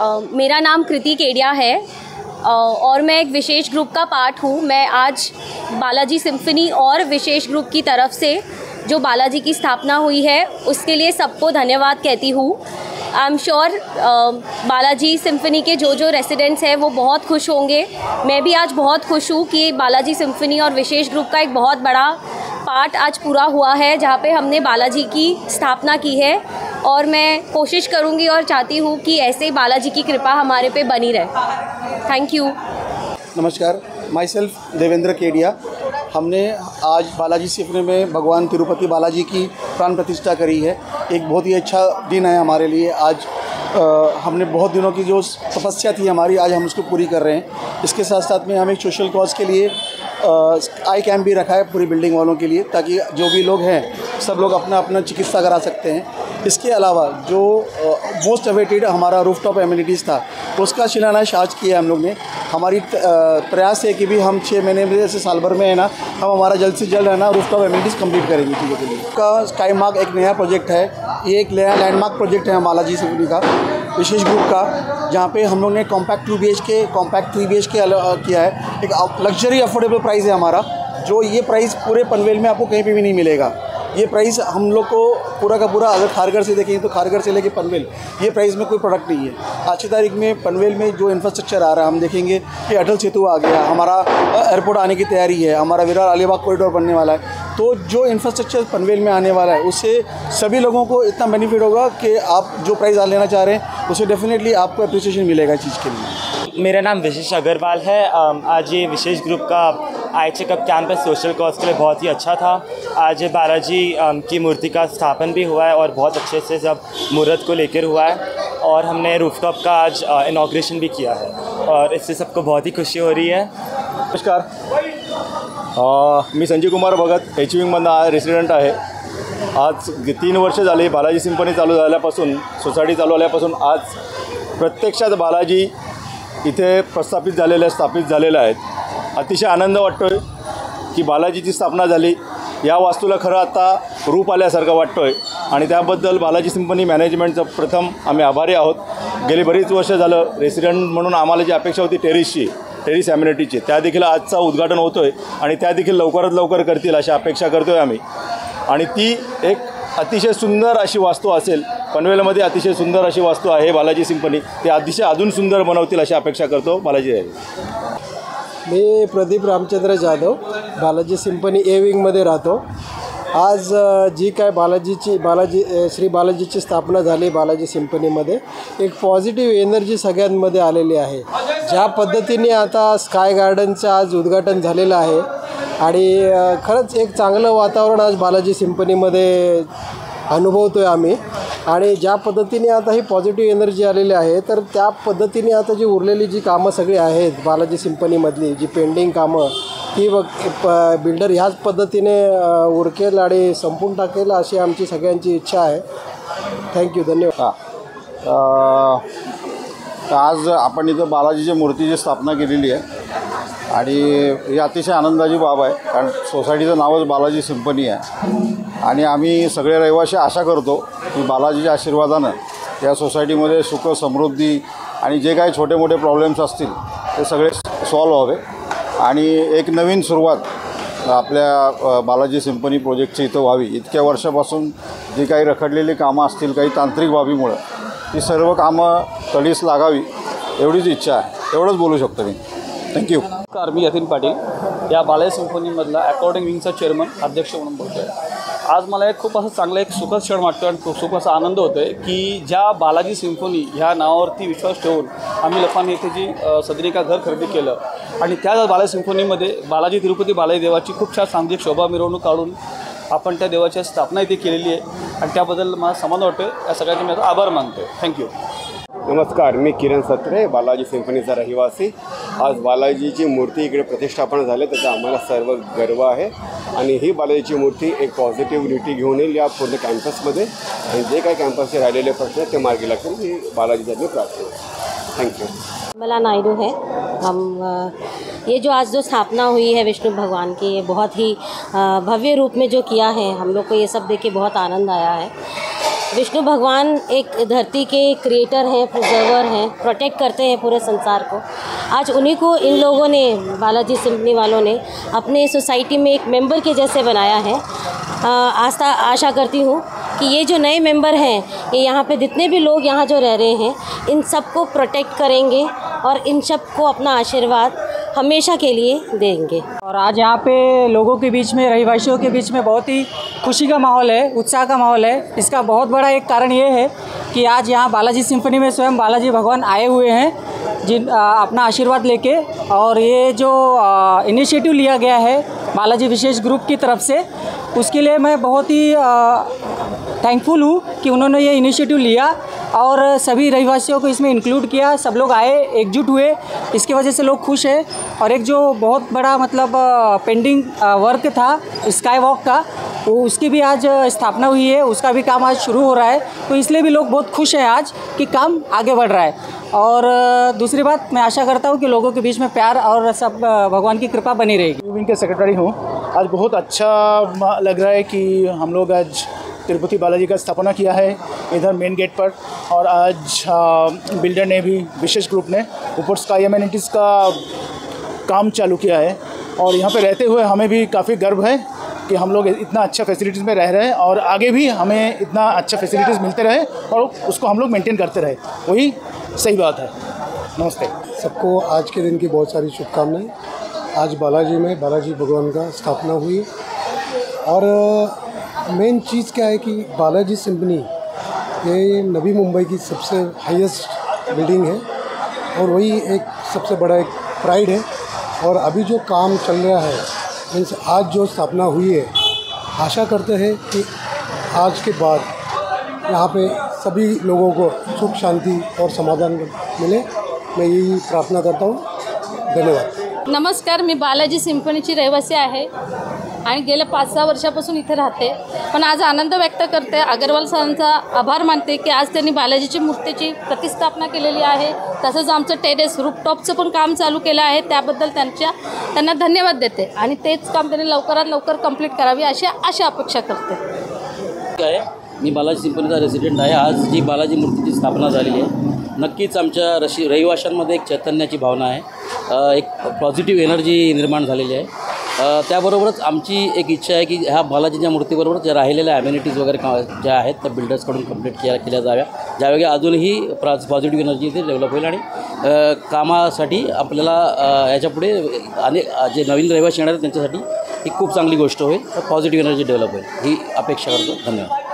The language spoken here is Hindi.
मेरा नाम कृति केडिया है और मैं एक विशेष ग्रुप का पार्ट हूँ। मैं आज बालाजी सिम्फनी और विशेष ग्रुप की तरफ़ से जो बालाजी की स्थापना हुई है, उसके लिए सबको धन्यवाद कहती हूँ। I am sure Balaji Symphony के जो जो रेसिडेंट्स हैं, वो बहुत खुश होंगे। मैं भी आज बहुत खुश हूँ कि बालाजी सिम्फनी और विशेष ग्रुप का एक बहुत बड़ा पार्ट आज पूरा हुआ है, जहाँ पे हमने बालाजी की स्थापना की है। और मैं कोशिश करूँगी और चाहती हूँ कि ऐसे ही बालाजी की कृपा हमारे पे बनी रहे। थैंक यू नमस्कार माई सेल्फ देवेंद्र केडिया। हमने आज बालाजी सिफने में भगवान तिरुपति बालाजी की प्राण प्रतिष्ठा करी है। एक बहुत ही अच्छा दिन है हमारे लिए। आज अ, हमने बहुत दिनों की जो तपस्या थी हमारी आज हम उसको पूरी कर रहे हैं। इसके साथ साथ में हम एक सोशल कॉज के लिए आई कैम्प भी रखा है पूरी बिल्डिंग वालों के लिए ताकि जो भी लोग हैं सब लोग अपना अपना चिकित्सा करा सकते हैं। इसके अलावा जो मोस्ट अवेटेड हमारा रूफ टॉप एम्यूनिटीज़ था, उसका शिलान्यास आज किया हम लोग ने। हमारी प्रयास है कि भी हम छः महीने में जैसे साल भर में है ना, हम हमारा जल्द से जल्द है ना रूफ टॉप एम्यूनिटीज़ कंप्लीट करेंगे चीज़ों के लिए। का स्काई मार्क एक नया प्रोजेक्ट है। ये एक नया लैंडमार्क प्रोजेक्ट है बालाजी सिवनी का, विशेष ग्रुप का, जहाँ पे हम लोग ने compact two B K compact three B K किया है। एक लग्जरी अफोर्डेबल प्राइस है हमारा, जो ये प्राइस पूरे पनवेल में आपको कहीं पे भी नहीं मिलेगा। ये प्राइस हम लोग को पूरा का पूरा अगर खारगर से देखें तो खारगर से लेके पनवेल, ये प्राइस में कोई प्रोडक्ट नहीं है। आज की तारीख में पनवेल में जो इंफ्रास्ट्रक्चर आ रहा है, हम देखेंगे कि अटल सेतु आ गया, हमारा एयरपोर्ट आने की तैयारी है, हमारा विरार अलीबाग कॉरिडोर बनने वाला है। तो जो इंफ्रास्ट्रक्चर पनवेल में आने वाला है, उससे सभी लोगों को इतना बेनिफिट होगा कि आप जो प्राइस लेना चाह रहे हैं उससे डेफिनेटली आपको अप्रिसिएशन मिलेगा चीज़ के लिए। मेरा नाम विशेष अग्रवाल है। आज ये विशेष ग्रुप का आई चेकअप कैंप है सोशल कॉज के लिए बहुत ही अच्छा था। आज बालाजी की मूर्ति का स्थापन भी हुआ है और बहुत अच्छे से सब मुहूर्त को लेकर हुआ है और हमने रूफटॉप का आज इनाग्रेशन भी किया है और इससे सबको बहुत ही खुशी हो रही है। नमस्कार। मी संजीव कुमार भगत एच विंगमधनं आज रेसिडेंट आहे. आज तीन वर्ष झाली बालाजी सिंपनी चालू झाल्यापासून सोसायटी चालू झाल्यापासून आज प्रत्यक्षात बालाजी इथे प्रस्थापित स्थापित अतिशय आनंद वाटतो आहे की बालाजीची स्थापना झाली. या वास्तूला खरं आता रूप आल्यासारखं वाटतो आहे आणि त्याबद्दल बालाजी सिंपनी मॅनेजमेंटचं प्रथम आम्ही आभारी आहोत. गेली बरीच वर्ष झालं रेसिडेंट म्हणून आम्हाला जी अपेक्षा होती टेरिसची टेरिस ॲम्युनिटीची त्या देखील आजचा उद्घाटन होतो आहे आणि त्या देखील लवकरात लवकर करतील अशी अपेक्षा करतो आहे आम्ही. आणि ती एक अतिशय सुंदर अशी वास्तू असेल पनवेलमध्ये अतिशय सुंदर अशी वास्तू आहे बालाजी सिंपनी ते अतिशय अजून सुंदर बनवतील अशी अपेक्षा करतो बालाजी मी प्रदीप रामचंद्र जाधव बालाजी सिंपनी ए विंगमध्ये राहतो. आज जी काय बालाजीची बालाजी श्री बालाजीची स्थापना झाली बालाजी सिंपनीमध्ये एक पॉझिटिव्ह एनर्जी सगळ्यांमध्ये आलेली आहे. ज्या पद्धतीने आता स्काय गार्डनचं आज उद्घाटन झालेलं आहे आणि खरंच एक चांगलं वातावरण आज बालाजी सिंपनीमध्ये अनुभवतो आहे आम्ही. आणि ज्या पद्धतीने आता ही पॉझिटिव्ह एनर्जी आलेली आहे तर त्या पद्धतीने आता जी उरलेली जी कामं सगळी आहेत बालाजी सिंपनीमधली जी पेंडिंग कामं ती बघ प बिल्डर ह्याच पद्धतीने उरकेल आणि संपून टाकेल अशी आमची सगळ्यांची इच्छा आहे. थँक्यू धन्यवाद. आज आपण इथं बालाजीच्या मूर्तीची स्थापना केलेली आहे. आणि ही अतिशय आनंदाची बाब आहे कारण सोसायटीचं नावच बालाजी सिंपनी आहे. आणि आम्ही सगळे रहिवासी आशा करतो की बालाजीच्या आशीर्वादानं या सोसायटीमध्ये सुख समृद्धी आणि जे काही छोटे मोठे प्रॉब्लेम्स असतील ते सगळे सॉल्व व्हावे. आणि एक नवीन सुरुवात आपल्या बालाजी सिंपनी प्रोजेक्टची इथं व्हावी. इतक्या वर्षापासून जी काही रखडलेली कामं असतील काही तांत्रिक बाबीमुळं ती सर्व कामं तडीस लागावी एवढीच इच्छा आहे. एवढंच बोलू शकतो मी. थँक्यू नमस्कार मी यतीन पाटील. या बालाजी सिंफनीमधला अकॉर्डिंग विंगचा चेअरमन अध्यक्ष म्हणून बोलतो आहे आज मला एक खूप असं चांगलं एक सुखद क्षण वाटतो आणि खूप खूप असा आनंद होतो आहे की ज्या बालाजी सिम्फोनी ह्या नावावरती विश्वास ठेवून आम्ही लोकांनी इथे जी सदनिका घर खरेदी केलं आणि त्या बालाजी सिम्फोनीमध्ये बालाजी तिरुपती बालाजी देवाची खूप छान सांगिक शोभा मिरवणूक काढून आपण त्या देवाची स्थापना इथे केलेली आहे आणि त्याबद्दल मला समाधान वाटतं या सगळ्यांचे मी आता आभार मानतो थँक्यू नमस्कार मी किरण सत्रे बालाजी सिम्फनीचा रहिवासी. आज बालाजीची मूर्ती इकडे प्रतिष्ठापन झाले त्याचा आम्हाला सर्व गर्व आहे. आणि ही बालाजीची मूर्ति एक पॉजिटिव घेऊन घेन या पूर्ण कॅम्पसमध्ये आणि जे काही कॅम्पसचे राहिलेले प्रश्न ते मार्गी लागतील. ही बालाजीचा मी प्रार्थना थँक्यू मला नायडू है. हम ये जो आज जो स्थापना हुई है विष्णु भगवान की, ये बहुत ही भव्य रूप में जो किया है, हम लोग को ये सब देख के बहुत आनंद आया है। विष्णु भगवान एक धरती के क्रिएटर हैं प्रिजर्वर हैं प्रोटेक्ट करते हैं पूरे संसार को। आज उन्हीं को इन लोगों ने, बालाजी सिम्फनी वालों ने अपने सोसाइटी में एक मेंबर के जैसे बनाया है। आस्था, आशा करती हूँ कि ये जो नए मेंबर हैं, ये यहाँ पे जितने भी लोग यहाँ जो रह रहे हैं, इन सबको प्रोटेक्ट करेंगे और इन सबको अपना आशीर्वाद हमेशा के लिए देंगे। और आज यहाँ पे लोगों के बीच में रहीवासियों के बीच में बहुत ही खुशी का माहौल है उत्साह का माहौल है। इसका बहुत बड़ा एक कारण ये है कि आज यहाँ बालाजी सिम्फनी में स्वयं बालाजी भगवान आए हुए हैं जिन आ, अपना आशीर्वाद लेके। और ये जो इनिशिएटिव लिया गया है बालाजी विशेष ग्रुप की तरफ़ से उसके लिए मैं बहुत ही थैंकफुल हूँ कि उन्होंने ये इनिशिएटिव लिया। और सभी रहीवासियों को इसमें इंक्लूड किया। सब लोग आए, एकजुट हुए। इसकी वजह से लोग खुश हैं। और एक जो बहुत बड़ा मतलब पेंडिंग वर्क था स्काई वॉक का, वो उसकी भी आज स्थापना हुई है। उसका भी काम आज शुरू हो रहा है। तो इसलिए भी लोग बहुत खुश हैं आज कि काम आगे बढ़ रहा है। और दूसरी बात, मैं आशा करता हूँ कि लोगों के बीच में प्यार और सब भगवान की कृपा बनी रहेगी। विंग के सेक्रेटरी हूँ। आज बहुत अच्छा लग रहा है कि हम लोग आज तिरुपति बालाजी का स्थापना किया है इधर मेन गेट पर। और आज बिल्डर ने भी विशेष ग्रुप ने ऊपर स्काई एमेनिटीज़ का काम चालू किया है। और यहाँ पे रहते हुए हमें भी काफ़ी गर्व है कि हम लोग इतना अच्छा फैसिलिटीज़ में रह रहे हैं और आगे भी हमें इतना अच्छा फैसिलिटीज़ मिलते रहे और उसको हम लोग मेंटेन करते रहे। वही सही बात है। नमस्ते। सबको आज के दिन की बहुत सारी शुभकामनाएँ। आज बालाजी में बालाजी भगवान का स्थापना हुई और मेन चीज़ क्या है कि बालाजी सिम्पनी ये नवी मुंबई की सबसे हाईएस्ट बिल्डिंग है और वही एक सबसे बड़ा एक प्राइड है। और अभी जो काम चल रहा है, मीन्स आज जो स्थापना हुई है, आशा करते हैं कि आज के बाद यहाँ पे सभी लोगों को सुख, शांति और समाधान मिले। मैं यही प्रार्थना करता हूँ। धन्यवाद। नमस्कार, मी बालाजी सिंफनीची रहिवासी आहे. आणि गेल्या पाच सहा वर्षापासून इथे राहते. पण आज आनंद व्यक्त करते. अगरवाल सरांचा आभार मानते की आज त्यांनी बालाजीची मूर्तीची प्रतिस्थापना केलेली आहे. तसंच आमचं टेरेस रूपटॉपचं पण काम चालू केलं आहे. त्याबद्दल त्यांच्या त्यांना धन्यवाद देते. आणि तेच काम त्यांनी लवकरात लवकर कंप्लीट करावी अशी अशी अपेक्षा करते. काय? मी बालाजी सिंपनीचा रेसिडेंट आहे. आज जी बालाजी मूर्तीची स्थापना झालेली आहे नक्कीच आमच्या रशी रहिवाशांमध्ये एक चैतन्याची भावना आहे. एक पॉझिटिव्ह एनर्जी निर्माण झालेली आहे. त्याबरोबरच आमची एक इच्छा आहे की ह्या बालाजीच्या मूर्तीबरोबर ज्या राहिलेल्या ॲम्युनिटीज वगैरे का ज्या आहेत त्या बिल्डर्सकडून कंप्लीट केल्या केल्या जाव्या. ज्यावेळी अजूनही प्रा पॉझिटिव्ह एनर्जी इथे डेव्हलप होईल आणि कामासाठी आपल्याला याच्यापुढे अनेक जे नवीन रहिवाशी येणार आहेत त्यांच्यासाठी ही खूप चांगली गोष्ट होईल. पॉझिटिव्ह एनर्जी डेव्हलप होईल. ही अपेक्षा करतो. धन्यवाद.